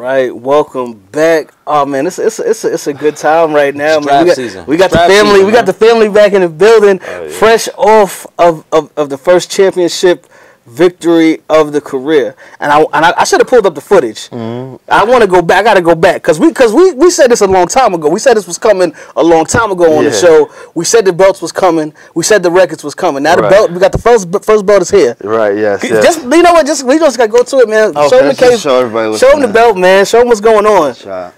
right, welcome back. Oh man, it's it's it's a, it's a good time right now, man. We got, season. we got the family, season, we got the family back in the building, Oh, yeah. fresh off of, of, of the first championship victory of the career. And I and I, I should have pulled up the footage. Mm-hmm. I want to go back. I got to go back because we because we we said this a long time ago. We said this was coming a long time ago on the show. We said the belts was coming. We said the records was coming. Now the Right. belt, we got the first first belt is here. Right. Yes. yes. Just you know what? Just we just gotta go to it, man. Okay, show them the case. show everybody Show them the belt, man. Show them what's going on. Shot.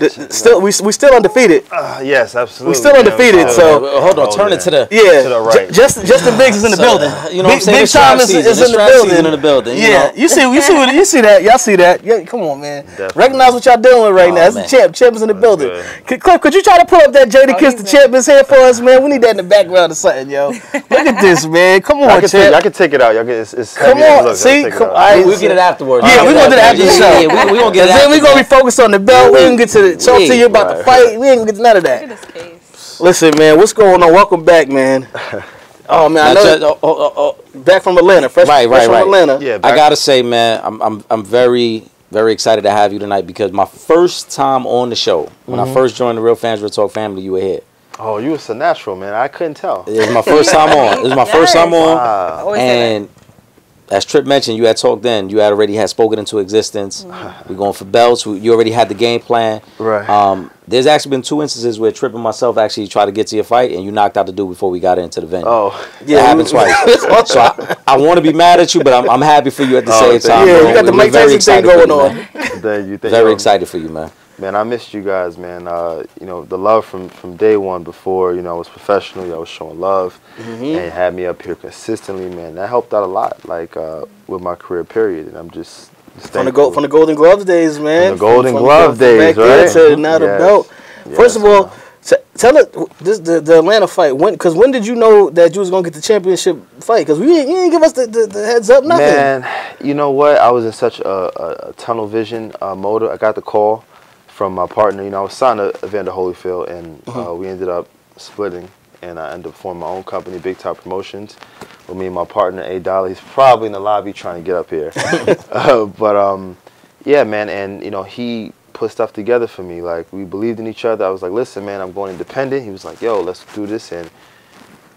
The- still, we we still undefeated. Uh, yes, absolutely. We still man. undefeated, Oh, so- Well, hold on, oh, turn yeah. it to the. Yeah, To the right. J- Just Justin Biggs is in the So, building. you know what I'm Big, saying? Big It's Time is, is in the building. in the building, you Yeah, know. you see, you see, what, you see that? Y'all see that? Yeah, come on, man. Definitely. Recognize what y'all doing right Oh, now. It's man. the champ. Champ is in the building. good. Could, Cliff, could you try to pull up that Jada Oh, Kiss he's the there. champ is here for us, man? We need that in the background or something, yo. Look at this, man. Come I on, can, take, I can take it out. Y'all get it's, it's Come on, see, I'll take it come- out. I- We get it afterwards. Yeah, we're gonna do that after the show. Yeah, we, we gonna get it then we gonna be focused on the belt. We ain't get to the talk to you about the Right. fight. We ain't get to none of Look at that. his face. Listen, man, what's going on? Welcome back, man. Oh man, I know just- oh, oh, oh, back from Atlanta, fresh, Right, fresh right, from right. Atlanta. Yeah, I gotta say, man, I'm I'm I'm very very excited to have you tonight because my first time on the show, when Mm-hmm. I first joined the Real Fans Real Talk family, you were here. Oh, you was a natural, man. I couldn't tell. It was my first time on. It was my first time on. Wow. Always and as Trip mentioned, you had talked then. You had already had spoken into existence. We're going for belts. We- You already had the game plan. Right. Um, there's actually been two instances where Trip and myself actually tried to get to your fight, and you knocked out the dude before we got into the venue. oh, Yeah, that happened twice. so I, I want to be mad at you, but I'm, I'm happy for you at the Oh, same time. Yeah, bro. you got the Mike very Tyson thing going you, on. thank you. Thank Very you. excited for you, man. Man, I missed you guys, man. Uh, you know, the love from, from day one before, you know, I was professional, y'all was showing love Mm-hmm. and had me up here consistently, man. That helped out a lot, like, uh, with my career period. And I'm just, From the thankful. go, from the Golden Gloves days, man. From the Golden From- Glove from days, right? To now the Yes. belt. First Yes, of all, tell it this the, the Atlanta fight. When? Because when did you know that you was gonna get the championship fight? Because we ain't, you ain't give us the, the, the heads up, nothing. Man, you know what? I was in such a, a, a tunnel vision uh, mode. I got the call from my partner. You know, I was signed to Evander Holyfield, and uh, we ended up splitting. And I ended up forming my own company, Big Top Promotions, with me and my partner, A Dolly. He's probably in the lobby trying to get up here. uh, but um, yeah, man, and you know, he put stuff together for me. Like we believed in each other. I was like, listen, man, I'm going independent. He was like, yo, let's do this, and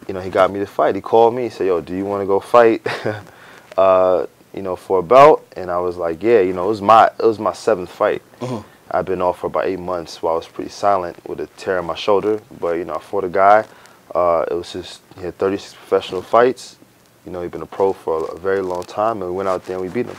you know, he got me to fight. He called me. He said, "Yo, do you want to go fight?" uh, you know, for a belt. And I was like, "Yeah." You know, it was my it was my seventh fight. I've been off for about eight months while I was pretty silent with a tear in my shoulder. But you know, I fought a guy. Uh, it was just he had 36 professional fights. You know, he'd been a pro for a, very long time, and we went out there and we beat him.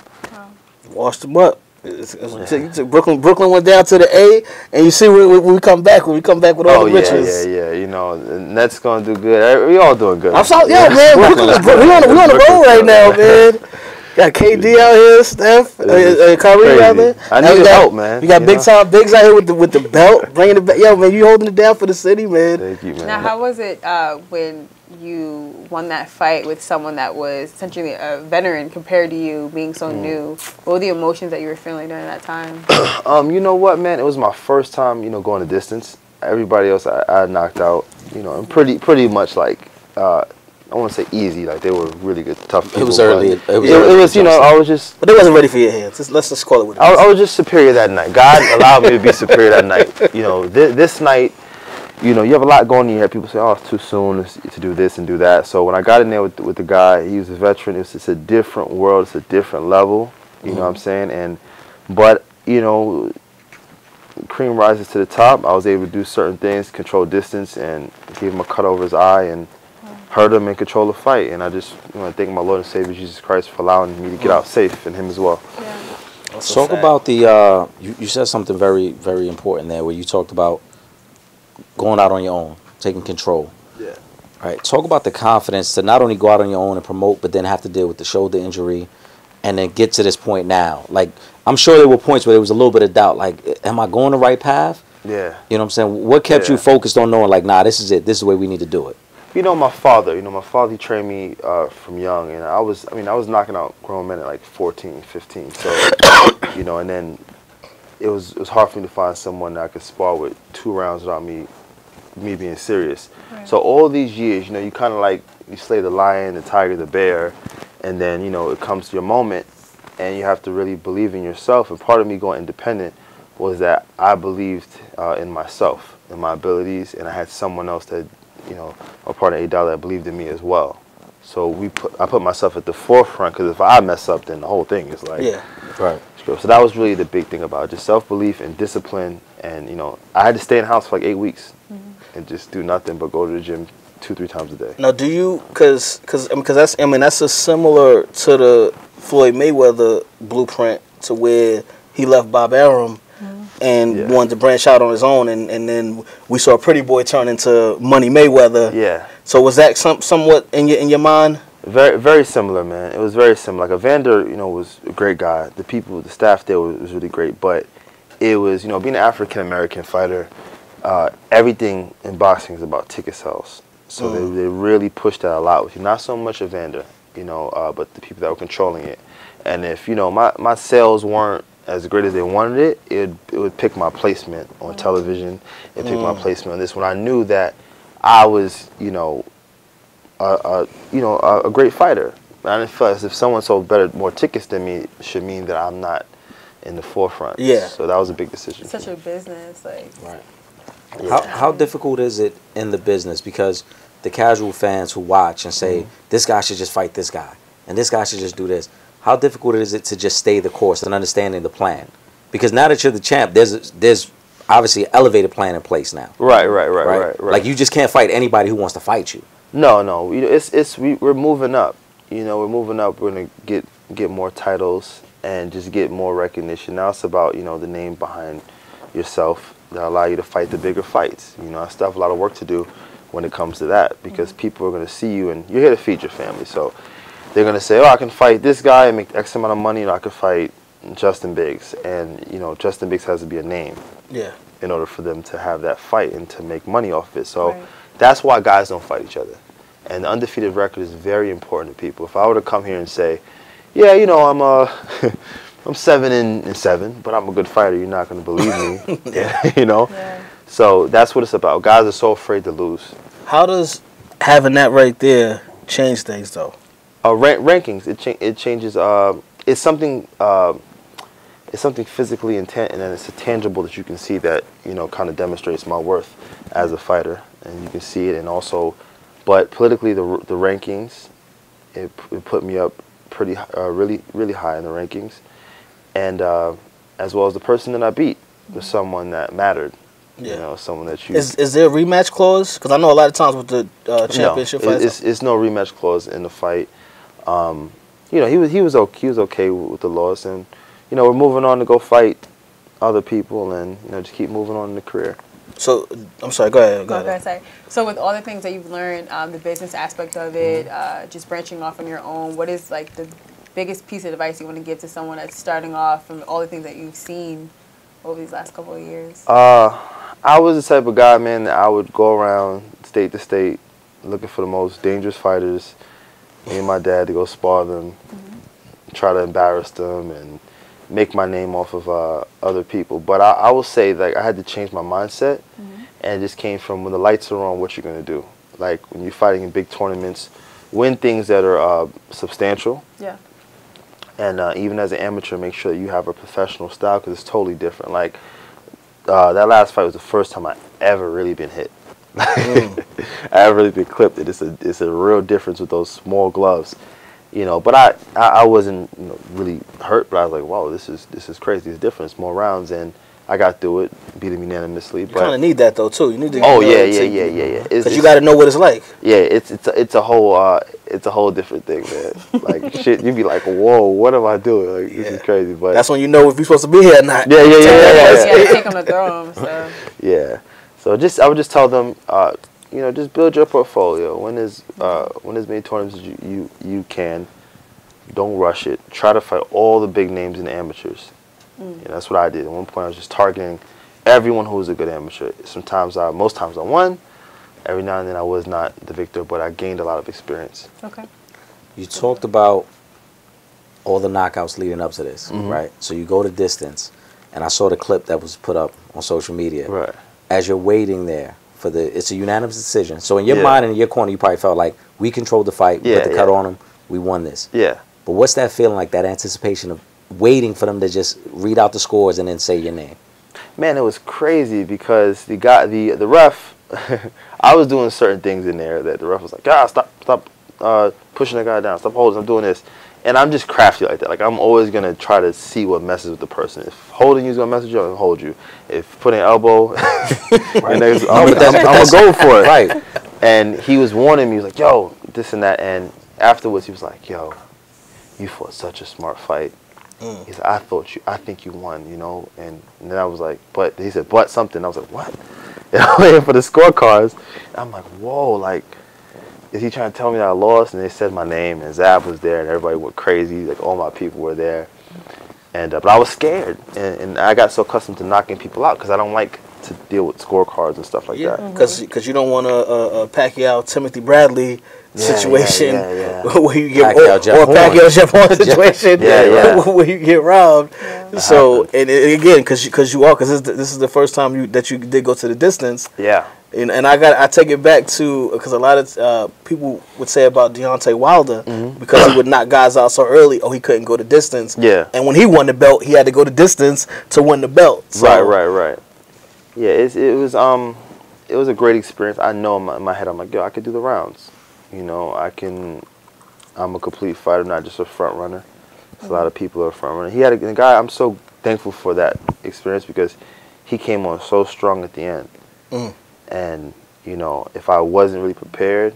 Washed him up. It's- it's- took Brooklyn, Brooklyn went down to the A, and you see when, when we come back, when we come back with all oh the yeah, riches. yeah, yeah. You know, the Nets gonna do good. We all doing good. I'm sorry, yeah, man. Brooklyn, we on the, we on the road right now, man. Got KD out here, Steph, uh, uh, Kyrie crazy. out there. I Now need we got- help, man, You got you big know? time Biggs out here with the with the belt, bringing it back. Yo, man, you holding it down for the city, man. Thank you, man. Now, how was it uh, when you won that fight with someone that was essentially a veteran compared to you being so new? What were the emotions that you were feeling during that time? Um, you know what, man? It was my first time, you know, going the distance. Everybody else I, I knocked out, you know, and pretty pretty much like uh, I want to say easy, like they were really good, tough. People, It was early. It was, It, it was, you know, I was just But they wasn't ready for your hands. Just, let's just call it what it I. I was just superior that night. God allowed me to be superior that night. You know, this, this night, you know, you have a lot going in your head. People say, "Oh, it's too soon to do this and do that." So when I got in there with with the guy, he was a veteran. It's just a different world. It's a different level. You know what I'm mm-hmm. saying? And but you know, cream rises to the top. I was able to do certain things, control distance, and give him a cut over his eye and hurt him and control the fight. And I just want to thank my Lord and Savior Jesus Christ for allowing me to get out safe and him as well. That's a Talk fact. about the. Uh, you, you said something very, very important there, where you talked about going out on your own, taking control. Yeah. Right. Talk about the confidence to not only go out on your own and promote, but then have to deal with the shoulder injury, and then get to this point now. Like I'm sure there were points where there was a little bit of doubt. Like, am I going the right path? Yeah. You know what I'm saying? What kept you focused on knowing like, nah, this is it. This is the way we need to do it. You know, my father, you know, my father, he trained me uh, from young, and I was, I mean, I was knocking out grown men at like 14, 15. So, you know, and then it was, it was hard for me to find someone that I could spar with two rounds without me, me being serious. So all these years, you know, you kind of like, you slay the lion, the tiger, the bear, and then, you know, it comes to your moment, and you have to really believe in yourself. And part of me going independent was that I believed uh, in myself, in my abilities, and I had someone else that, you know, a part of A Dollar that believed in me as well. So we put, I put myself at the forefront because if I mess up, then the whole thing is like, Yeah. Right. So that was really the big thing about it, just self belief and discipline. And you know, I had to stay in the house for like eight weeks mm-hmm. and just do nothing but go to the gym two, three times a day. Now, do you because because I mean, cause that's I mean that's a similar to the Floyd Mayweather blueprint to where he left Bob Arum and Yeah. wanted to branch out on his own, and, and then we saw Pretty Boy turn into Money Mayweather. Yeah. So was that some somewhat in your in your mind? Very, very similar, man. It was very similar. Like Evander, you know, was a great guy. The people, the staff there was, was really great. But it was, you know, being an African American fighter, uh, everything in boxing is about ticket sales. So Mm. they, they really pushed that a lot with you. Not so much Evander, you know, uh, but the people that were controlling it. And if you know my, my sales weren't as great as they wanted it, it would, it would pick my placement on television. It pick my Mm. placement on this. When I knew that I was, you know, a, a you know a, a great fighter. I didn't feel as if someone sold better more tickets than me should mean that I'm not in the forefront. Yeah. So that was a big decision. Such a business, like Right. Yeah. How how difficult is it in the business because the casual fans who watch and say Mm-hmm. this guy should just fight this guy and this guy should just do this. How difficult is it to just stay the course and understanding the plan? Because now that you're the champ, there's there's obviously an elevated plan in place now. Right, right, right, Right? right, right. Like you just can't fight anybody who wants to fight you. No, no. You know, it's it's we, we're moving up. You know, we're moving up. We're gonna get get more titles and just get more recognition. Now it's about you know the name behind yourself that allow you to fight the bigger fights. You know, I still have a lot of work to do when it comes to that because people are gonna see you and you're here to feed your family. So they're gonna say, oh, I can fight this guy and make X amount of money, and I can fight Justin Biggs. And you know, Justin Biggs has to be a name Yeah. in order for them to have that fight and to make money off it. So Right. that's why guys don't fight each other. And the undefeated record is very important to people. If I were to come here and say, yeah, you know, I'm uh, I'm seven and, and seven, but I'm a good fighter, you're not going to believe me. yeah. you know? yeah. So that's what it's about. Guys are so afraid to lose. How does having that right there change things though? Uh, rank, rankings, it, cha- it changes. Uh, it's something. Uh, it's something physically intent, and then it's a tangible that you can see that you know kind of demonstrates my worth as a fighter, and you can see it. And also, but politically, the the rankings, it, it put me up pretty, uh, really, really high in the rankings, and uh, as well as the person that I beat was someone that mattered. Yeah. You know, someone that you. Is is there a rematch clause? Because I know a lot of times with the uh, championship no, fights. It's, it's no rematch clause in the fight. Um, you know, he was he was okay. He was okay with, with the loss, and you know, we're moving on to go fight other people, and you know, just keep moving on in the career. so I'm sorry. Go ahead. Go Go ahead. ahead. Sorry. So with all the things that you've learned, um, the business aspect of it, uh, just branching off on your own, what is like the biggest piece of advice you want to give to someone that's starting off from all the things that you've seen over these last couple of years? Uh, I was the type of guy, man, that I would go around state to state looking for the most dangerous fighters. Me and my dad to go spar them, try to embarrass them, and make my name off of uh, other people. But I, I will say, like, I had to change my mindset, and it just came from when the lights are on, what you're gonna do. Like when you're fighting in big tournaments, win things that are uh, substantial yeah. and uh, even as an amateur, make sure that you have a professional style because it's totally different. Like uh, that last fight was the first time I ever really been hit. I ever really been clipped. It's a it's a real difference with those small gloves, you know. But I, I I wasn't you know really hurt, but I was like, wow, this is this is crazy. It's different. It's more rounds, and I got through it, beat him unanimously. You kind of need that though too. You need to. oh know, yeah, yeah, to- yeah, yeah, yeah. It's- Because you got to know what it's like. yeah, it's it's a, it's a whole uh, it's a whole different thing, man. Like shit, you'd be like, whoa, what am I doing? Like this is crazy. But That's when you know if you're supposed to be here or not. yeah, yeah, yeah, yeah, yeah, You yeah. gotta take them to throw 'em, So. Yeah. So just I would just tell them, uh, you know, just build your portfolio. When is uh, when as many tournaments as you, you you can. Don't rush it. Try to fight all the big names in the amateurs. And that's what I did. At one point, I was just targeting everyone who was a good amateur. Sometimes I, most times I won. Every now and then I was not the victor, but I gained a lot of experience. Okay. You talked about all the knockouts leading up to this, Mhm. right? So you go to distance, and I saw the clip that was put up on social media. Right. As you're waiting there for the, it's a unanimous decision. So in your Yeah. mind and in your corner, you probably felt like we controlled the fight, we Yeah, put the cut on them, we won this. Yeah. But what's that feeling like? That anticipation of waiting for them to just read out the scores and then say your name. Man, it was crazy because the guy, the the ref, I was doing certain things in there that the ref was like, "God, stop, stop uh, pushing the guy down, stop holding, I'm doing this," and I'm just crafty like that. Like I'm always gonna try to see what messes with the person. If holding you's gonna mess with you, I'll hold you. If putting elbow, right. next, I'm, that's- I'm, I'm gonna go for it. Right. And he was warning me, he was like, "Yo, this and that," and afterwards he was like, "Yo, you fought such a smart fight." Mm. He said, I thought you, I think you won, you know? And, and then I was like, but, he said, but something. I was like, what? And I'm waiting for the scorecards. I'm like, whoa, like, is he trying to tell me that I lost? And they said my name, and Zab was there, and everybody went crazy. Like, all my people were there. And, uh, but I was scared. And, and I got so accustomed to knocking people out because I don't like to deal with scorecards and stuff like Yeah, that. Mm-hmm. because you don't want a, a, uh, a uh, Pacquiao Timothy Bradley Yeah, yeah, situation yeah, yeah. where you get Pacquiao, or, Jeff or Pacquiao Jeff Horn situation Yeah, yeah. where you get robbed. Yeah. So and, and again, because because you are because this, is the- this is the first time you that you did go to the distance. Yeah. And, and I got I take it back to because a lot of uh, people would say about Deontay Wilder Mm-hmm. because he would knock guys out so early. Oh, he couldn't go the distance. Yeah. And when he won the belt, he had to go the distance to win the belt. So, Right, right, right. Yeah, it was um, it was a great experience. I know in my, in my head, I'm like, yo, I could do the rounds. You know, I can. I'm a complete fighter, not just a front runner. There's a lot of people are front runner. He had a, the guy. I'm so thankful for that experience because he came on so strong at the end. Mm. And you know, if I wasn't really prepared,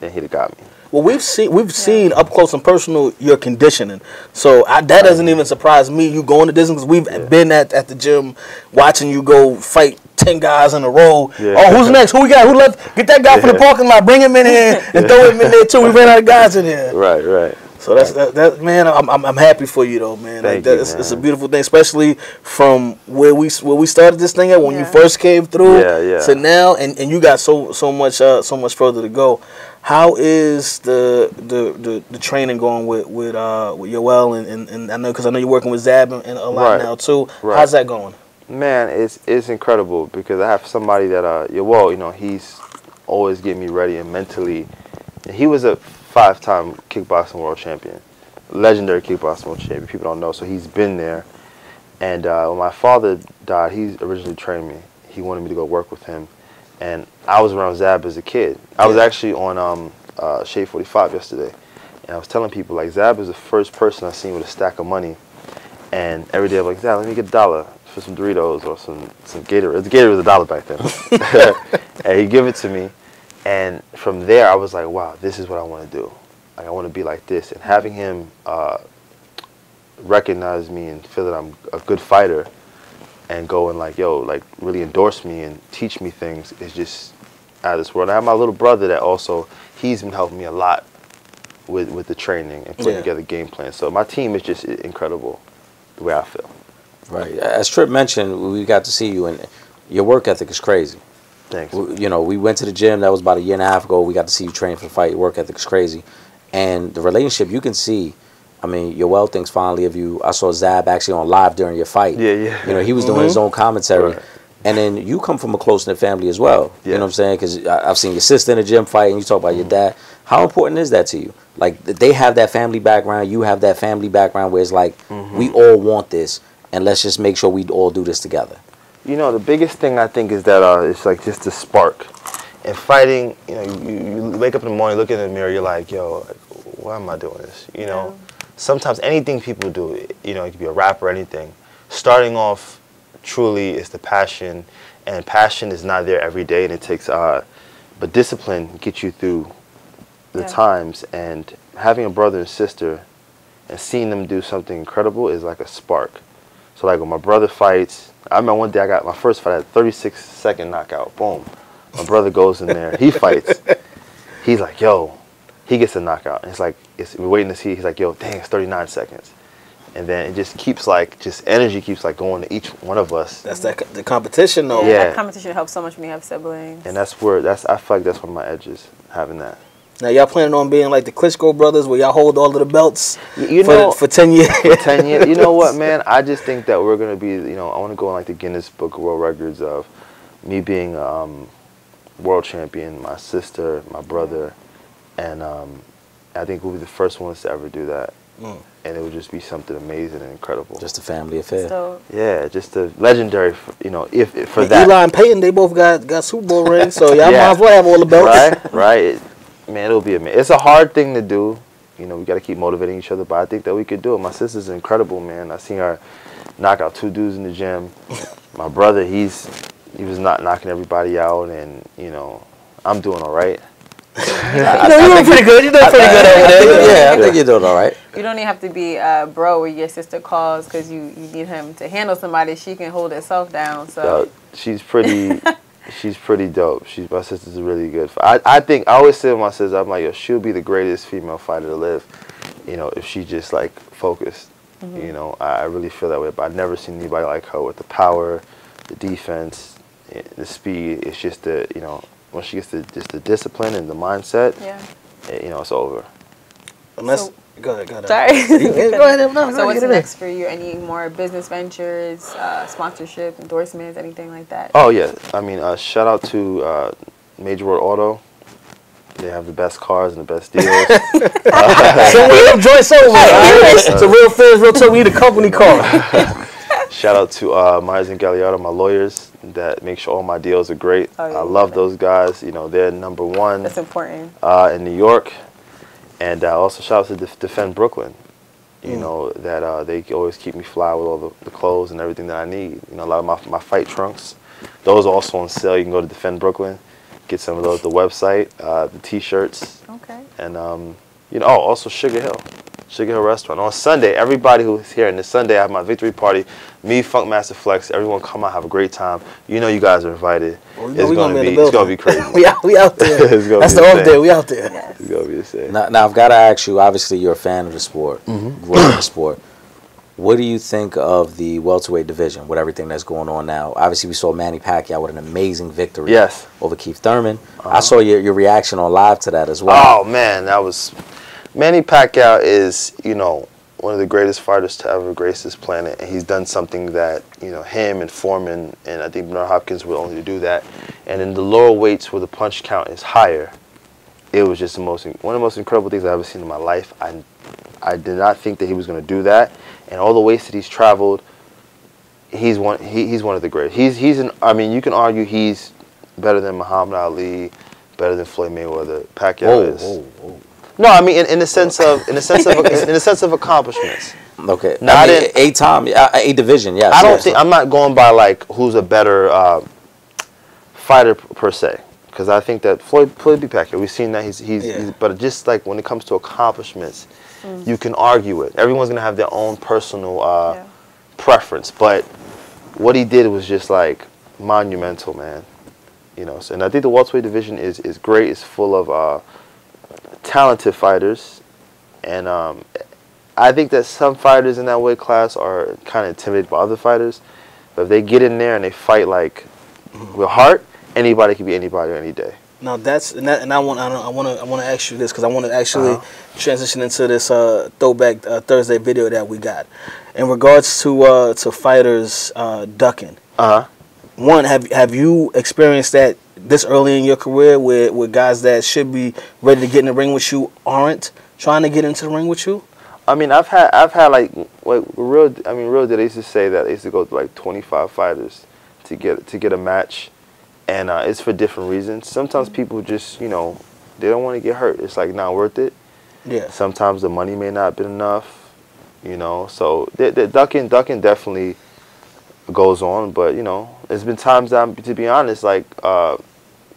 then he'd have got me. Well, we've seen we've seen up close and personal your conditioning, so I, that doesn't even surprise me. You going to distance because we've been at, at the gym watching you go fight ten guys in a row. Yeah. Oh, who's next? Who we got? Who left? Get that guy from the parking lot. Bring him in here and throw him in there too. We ran out of guys in here. Right, right. So that's that, that man. I'm, I'm I'm happy for you though, man. Like Thank that, you, it's, it's a beautiful thing, especially from where we where we started this thing at when you first came through Yeah, yeah. to now, and, and you got so so much uh, so much further to go. How is the the, the, the training going with with uh with Yoel and, and, and I know because I know you're working with Zab and, and a lot Right. now too. Right. How's that going? Man, it's it's incredible because I have somebody that uh yeah, well, you know, he's always getting me ready and mentally. He was a five-time kickboxing world champion, legendary kickboxing world champion. People don't know, so he's been there. And uh, when my father died, he originally trained me. He wanted me to go work with him, and I was around Zab as a kid. I was actually on um, uh, Shade 45 yesterday, and I was telling people like Zab is the first person I've seen with a stack of money and every day I'm like, Zab, let me get a dollar for some Doritos or some some Gatorade. Gatorade was a dollar back then. and he give it to me, and from there I was like, wow, this is what I want to do. Like I want to be like this. And having him uh, recognize me and feel that I'm a good fighter, and go and like, yo, like really endorse me and teach me things is just out of this world. I have my little brother that also he's been helping me a lot with with the training and putting Yeah. together game plans. So my team is just incredible the way I feel. Right. As Trip mentioned, we got to see you, and your work ethic is crazy. Thanks. W- You know, we went to the gym. That was about a year and a half ago. We got to see you train for the fight. Your work ethic is crazy, and the relationship you can see. I mean, Yoel thinks fondly of you. I saw Zab actually on live during your fight. Yeah, yeah. You know, he was doing his mm-hmm. own commentary. Right. And then you come from a close knit family as well. Yeah. You know what I'm saying? Because I've seen your sister in the gym fight, and you talk about your mm-hmm. dad. How important is that to you? Like they have that family background, you have that family background where it's like mm-hmm. we all want this, and let's just make sure we all do this together. You know, the biggest thing I think is that uh, it's like just the spark. And fighting, you know, you, you wake up in the morning, look in the mirror, you're like, yo, like, why am I doing this? You know, sometimes anything people do, you know, it could be a rap or anything. Starting off truly is the passion, and passion is not there every day, and it takes, uh, but discipline gets you through the Yeah. times. And having a brother and sister and seeing them do something incredible is like a spark. So like when my brother fights, I remember one day I got my first fight, I had a 36 second knockout. Boom. My brother goes in there, he fights. He's like, yo, he gets a knockout. And it's like, it's, we're waiting to see. He's like, yo, dang, it's 39 seconds. And then it just keeps like, just energy keeps like going to each one of us. That's that the competition though. Yeah. That competition helps so much when you have siblings. And that's where, that's I feel like that's one of my edges, having that. Now y'all planning on being like the Klitschko brothers, where y'all hold all of the belts You for, know, for ten years. for 10 years. You know what, man? I just think that we're going to be, you know, I want to go in like the Guinness Book of World Records of me being um, world champion, my sister, my brother, and um, I think we'll be the first ones to ever do that. and it would just be something amazing and incredible. Just a family affair. So yeah, just a legendary. You know, if, if for And that. Eli and Peyton, they both got got Super Bowl rings, so y'all Yeah. might as well have all the belts. right, right. It- man, it'll be amazing. It's a hard thing to do. You know, we got to keep motivating each other, but I think that we could do it. My sister's incredible, man. I seen her knock out two dudes in the gym. My brother, he's he was not knocking everybody out, and you know, I'm doing all right. You know, you're doing pretty good. You're doing pretty good over I think- there. yeah, I think you're doing all right. you don't even have to be a bro where your sister calls because you, you need him to handle somebody. She can hold herself down. So Yo, she's pretty. she's pretty dope. She's my sister's really good. I I think I always say to my sister, I'm like, yo, she'll be the greatest female fighter to live. You know, if she just like focused. You know, I, I really feel that way. But I've never seen anybody like her with the power, the defense, eh, the speed. It's just the you know once she gets the just the discipline and the mindset, yeah. eh, you know, it's over. Unless, So- go ahead, go ahead. Sorry. Go ahead. No, So go what's get it in. next for you? Any more business ventures, uh, sponsorship, endorsements, anything like that? Oh yeah, I mean, uh, shout out to uh, Major World Auto. They have the best cars and the best deals. So we enjoy so much. It's a real fans, real talk. We need a company car. Shout out to uh, Myers and Galliardo, my lawyers, that make sure all my deals are great. Oh, yeah, I love got those guys. You know, they're number one That's important. uh, in New York, and uh, also shout out to Def- Defend Brooklyn. Mm. You know that uh, they always keep me fly with all the, the clothes and everything that I need. You know, a lot of my my fight trunks, those are also on sale. You can go to Defend Brooklyn, get some of those. The website, uh, the T-shirts, Okay. and um, you know, oh, also Sugar Hill, Sugar Hill Restaurant. On Sunday, everybody who's here, and this Sunday I have my victory party. Me, Funkmaster Flex, everyone come out, have a great time. You know, you guys are invited. Well, you it's we gonna, gonna be be, in the it's gonna be crazy. we out, we out there. It's gonna That's be the off day. We out there. Yes. It's gonna be the same. Now, now I've got to ask you. Obviously, you're a fan of the sport. Mm-hmm. Grew up in the sport. What do you think of the welterweight division with everything that's going on now? Obviously, we saw Manny Pacquiao with an amazing victory Yes. over Keith Thurman. I saw your, your reaction on live to that as well. Oh man, that was Manny Pacquiao is you know one of the greatest fighters to ever grace this planet, and he's done something that you know him and Foreman and I think Bernard Hopkins were only to do that. And in the lower weights where the punch count is higher, it was just the most one of the most incredible things I've ever seen in my life. I I did not think that he was going to do that, and all the weights that he's traveled, he's one he, he's one of the greatest. He's he's an I mean you can argue he's better than Muhammad Ali, better than Floyd Mayweather. Pacquiao Whoa, is. whoa, whoa. No, I mean in, in the sense of in the sense of in the sense of accomplishments. Okay. Not I mean, in- a time, a division. Yes. I don't yes. think I'm not going by like who's a better uh, fighter per se, because I think that Floyd Floyd B. Pacquiao, we've seen that he's he's, Yeah. he's but just like when it comes to accomplishments, you can argue it. Everyone's gonna have their own personal uh, Yeah. preference, but what he did was just like monumental, man. You know, so, and I think the welterweight division is is great. It's full of uh, talented fighters, and um, I think that some fighters in that weight class are kind of intimidated by other fighters. But if they get in there and they fight like with heart, anybody can be anybody any day. Now that's and, that, and I want I, I want to I want to ask you this because I want to actually Uh-huh. transition into this uh, throwback uh, Thursday video that we got in regards to uh, to fighters uh, ducking. Uh huh. One, have have you experienced that this early in your career where with guys that should be ready to get in the ring with you aren't trying to get into the ring with you? I mean, I've had I've had like like real. I mean, real. They used to say that they used to go to like 25 fighters to get to get a match, and uh, it's for different reasons. Sometimes people just you know they don't want to get hurt. It's like not worth it. Yeah. Sometimes the money may not have been enough, you know. So the, the ducking ducking definitely goes on, but you know, there's been times that, I'm, to be honest, like uh,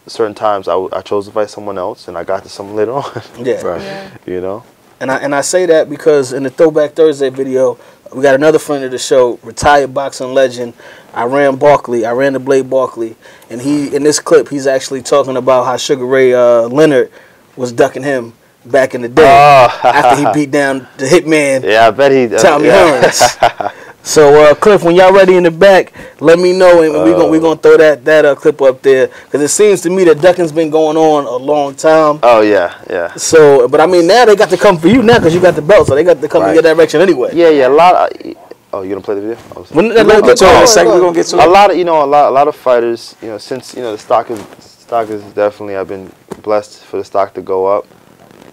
certain times I chose to fight someone else, and I got to someone later on. Yeah. Right. Yeah. you know. And I and I say that because in the Throwback Thursday video, we got another friend of the show, retired boxing legend, Iran Barkley, Iran the Blade Barkley, and he in this clip he's actually talking about how Sugar Ray uh, Leonard was ducking him back in the day Oh. after he beat down the hitman Yeah, I bet he. Uh, Tommy yeah. Hearns. So uh, Cliff, when y'all ready in the back, let me know, and we're gonna we gonna throw that that uh, clip up there because it seems to me that ducking's been going on a long time. oh yeah, yeah, So, but I mean, now they got to come for you now because you got the belt, so they got to come in your direction anyway. yeah, yeah. A lot. Of, oh, you gonna play the video? I When, We're gonna get to it a second. We're gonna get to a lot of you know a lot a lot of fighters you know since you know the stock is stock is definitely I've been blessed for the stock to go up.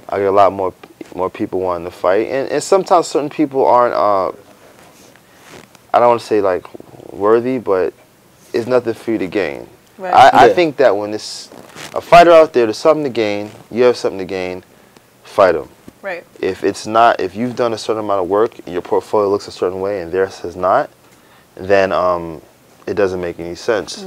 I get a lot more more people wanting to fight, and and sometimes certain people aren't. Uh, I don't want to say like worthy, but it's nothing for you to gain. Right. I, I think that when this a fighter out there, there's something to gain. You have something to gain. Fight him. right. If it's not, if you've done a certain amount of work and your portfolio looks a certain way and theirs has not, then um, it doesn't make any sense.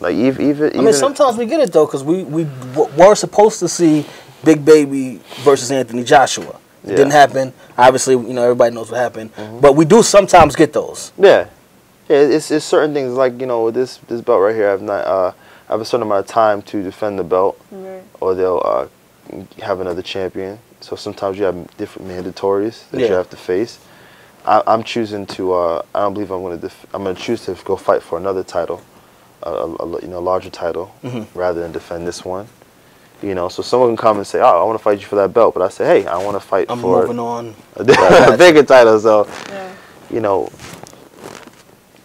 Like even even I mean, sometimes we get it though, because we we w- were supposed to see Big Baby versus Anthony Joshua. It Yeah. Didn't happen. Obviously, you know everybody knows what happened, but we do sometimes get those. Yeah, yeah. It's, it's certain things like you know with this this belt right here. I've not uh, I have a certain amount of time to defend the belt, Right. or they'll uh, have another champion. So sometimes you have different mandatories that you have to face. I, I'm choosing to. Uh, I don't believe I'm going to. Def- I'm going to choose to go fight for another title, a, a, a you know larger title, Mhm. rather than defend this one. You know, so someone can come and say, "Oh, I want to fight you for that belt," but I say, "Hey, I want to fight I'm for moving on. a bigger title." So, Yeah. you know,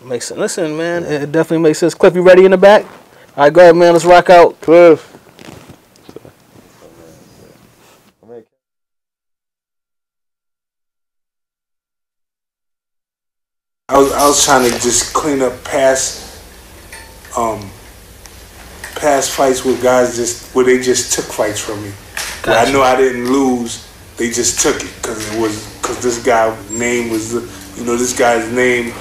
Makes sense. Listen, man, it definitely makes sense. Cliff, you ready in the back? All right, go ahead, man. Let's rock out. Cliff. I was, I was trying to just clean up past um past fights with guys just where they just took fights from me. Where I know I didn't lose, they just took it because it was because this guy name was you know this guy's name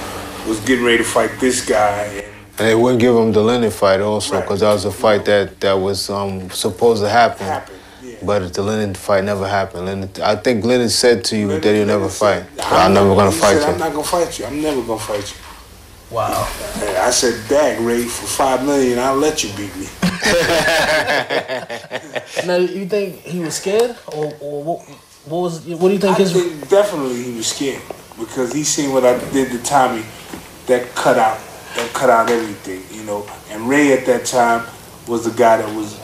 was getting ready to fight this guy. And And they wouldn't give him the Leonard fight also Right. because that was a fight that, that was um, supposed to happen. happened. Yeah. But the Leonard fight never happened. Leonard, I think Leonard said to you Leonard- that he'll never Leonard fight. said, So I'm never gonna fight said, I'm not gonna fight you. I'm never gonna fight you. Wow. And I said, Dag, Ray, for five million, I'll let you beat me. Now, you think he was scared, or, or what, what was? What do you think I his? think definitely he was scared because he seen what I did to Tommy. That cut out, that cut out everything, you know. And Ray at that time was the guy that was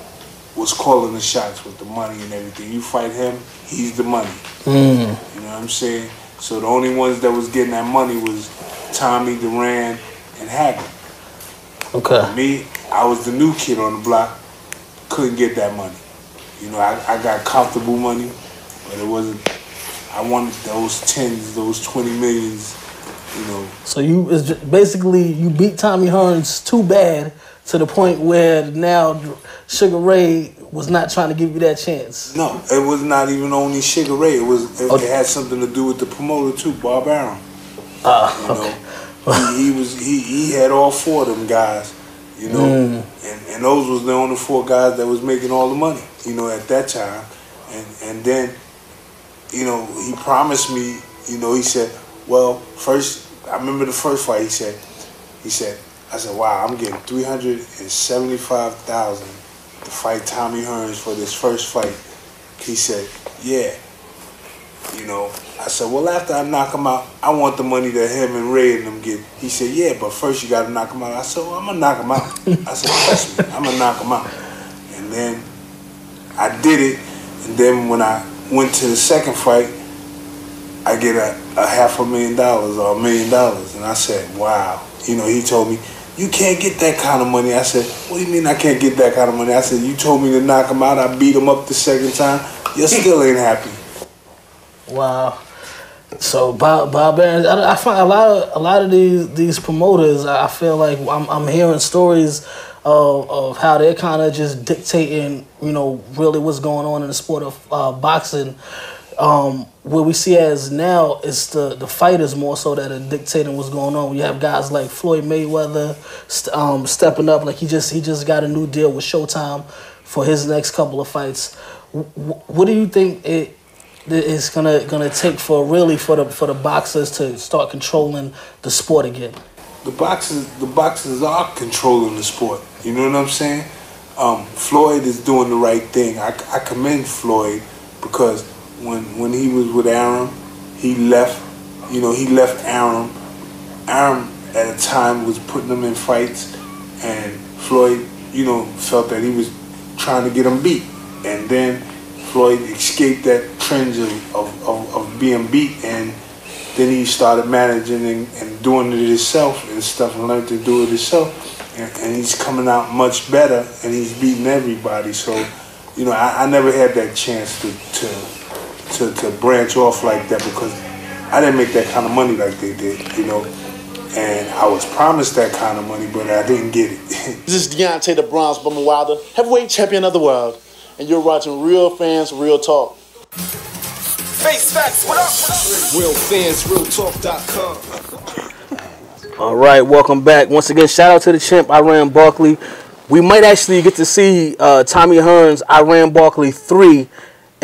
was calling the shots with the money and everything. You fight him, he's the money. Mm, You know what I'm saying? So the only ones that was getting that money was Tommy, Duran, and Hagler. okay. Me, I was the new kid on the block, couldn't get that money. You know, I, I got comfortable money, but it wasn't. I wanted those tens, those twenty millions. You know, So you is basically you beat Tommy Hearns too bad to the point where now Sugar Ray was not trying to give you that chance. no, it was not even only Sugar Ray. It was. It, Oh. it had something to do with the promoter too, Bob Arum. Ah, You know, he, he was he, he had all four of them guys. You know, mm. and and those was the only four guys that was making all the money. You know, at that time, and and then, you know, he promised me. You know, he said, well, first I remember the first fight. He said, he said, I said, wow, I'm getting three hundred and seventy five thousand to fight Tommy Hearns for this first fight. He said, yeah. You know, I said, well, after I knock him out, I want the money that him and Ray and them get. He said, yeah, but first you got to knock him out. I said, well, I'm going to knock him out. I said, trust me, I'm going to knock him out. And then I did it. And then when I went to the second fight, I get a, a half a million dollars or a million dollars. And I said, wow. You know, he told me, you can't get that kind of money. I said, what do you mean I can't get that kind of money? I said, you told me to knock him out. I beat him up the second time. You still ain't happy. Wow. So Bob Bob Arum, I, I find a lot of a lot of these these promoters. I feel like I'm I'm hearing stories of of how they're kind of just dictating, you know, really what's going on in the sport of uh, boxing. Um, what we see as now is the the fighters more so that are dictating what's going on. We have guys like Floyd Mayweather um, stepping up, like he just he just got a new deal with Showtime for his next couple of fights. W- what do you think it it's gonna gonna take for really for the for the boxers to start controlling the sport again. the boxers the boxers are controlling the sport. You know what I'm saying? Um, Floyd is doing the right thing. I, I commend Floyd because when when he was with Arum, he left. You know, he left Arum. Arum at a time was putting him in fights, and Floyd, you know, felt that he was trying to get him beat, and then Floyd escaped that trend of, of, of, being beat and then he started managing and, and doing it himself and stuff and learned to do it himself. And, and he's coming out much better and he's beating everybody. So, you know, I, I never had that chance to, to to, to branch off like that because I didn't make that kind of money like they did, you know. And I was promised that kind of money, but I didn't get it. This is Deontay the Bronze Bomber Wilder, heavyweight champion of the world, and you're watching Real Fans Real Talk. Face facts, what up? Real fans, realtalk.com. All right, welcome back. Once again, shout out to the champ, Iran Barkley. We might actually get to see uh, Tommy Hearns, Iran Barkley 3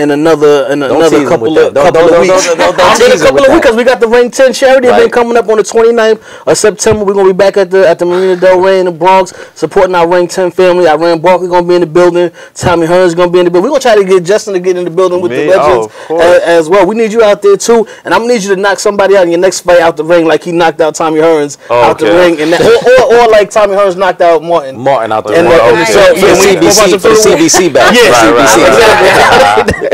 in another in Don't another couple of. Don't- couple don't- of weeks. don't- a couple of weeks because we got the Ring 10 charity event coming up on the 29th of September. We're gonna be back at the at the Marina Del Rey in the Bronx supporting our Ring 10 family. Our Iran Barkley gonna be in the building. Tommy Hearns gonna be in the building. We're gonna try to get Justin to get in the building with the Me? Oh, legends course. as, as well. We need you out there too, and I'm gonna need you to knock somebody out in your next fight out the ring like he knocked out Tommy Hearns Oh, out the ring, and that, or, or or like Tommy Hearns knocked out Martin. Martin out the ring. the- Okay. so- for the yeah, CBC, the CBC back. Yeah, Right, right, CBC, right. exactly.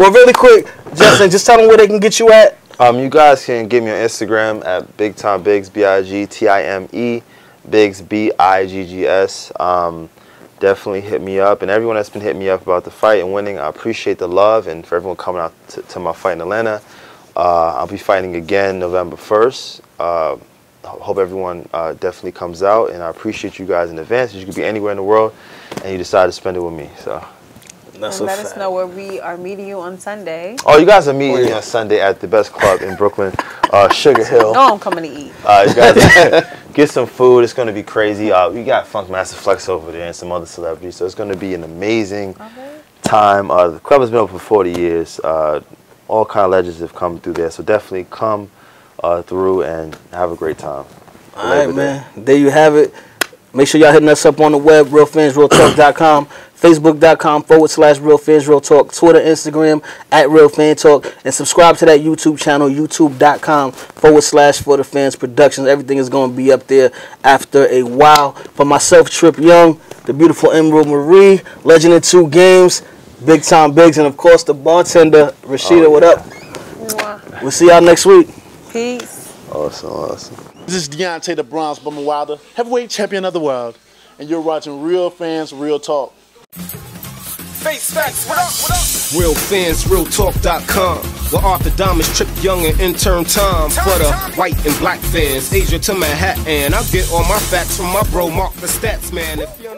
well, really quick, Justin, just tell them where they can get you at. Um, you guys can get me on Instagram at Big Time Biggs B I G T I M E Biggs B I G G S. Um, definitely hit me up, and everyone that's been hitting me up about the fight and winning, I appreciate the love, and for everyone coming out to, to my fight in Atlanta. Uh, I'll be fighting again November first. Uh, hope everyone uh, definitely comes out, and I appreciate you guys in advance. You could be anywhere in the world, and you decide to spend it with me. So, That's and a let us know where we are meeting you on Sunday. oh, you guys are meeting me on Sunday at the best club in Brooklyn, uh, Sugar Hill. No, I'm coming to eat. Uh, you guys get some food. It's gonna be crazy. Uh, we got Funkmaster Flex over there and some other celebrities, so it's gonna be an amazing time. Uh, the club has been open for 40 years. Uh, all kind of legends have come through there, so definitely come uh, through and have a great time. All right, man. There you have it. Make sure y'all hitting us up on the web, realfansrealtalk.com, facebook.com forward slash realfansrealtalk, Twitter, Instagram at realfantalk, and subscribe to that YouTube channel, youtube.com forward slash for the fans productions. Everything is going to be up there after a while. For myself, Trip Young, the beautiful Emerald Marie, Legend in Two Games, Big Time Biggs, and of course the bartender, Rashida. Oh, what up? Mwah. We'll see y'all next week. Peace. Awesome, awesome. This is Deontay the Bronze Bomber Wilder, heavyweight champion of the world, and you're watching Real Fans Real Talk. Face facts, what up? What up? Real fans, realtalk.com. Where Arthur Diamonds, Trip Young, and intern Tom. For the white and black fans, Asia to Manhattan. I get all my facts from my bro, Mark the Stats Man. If you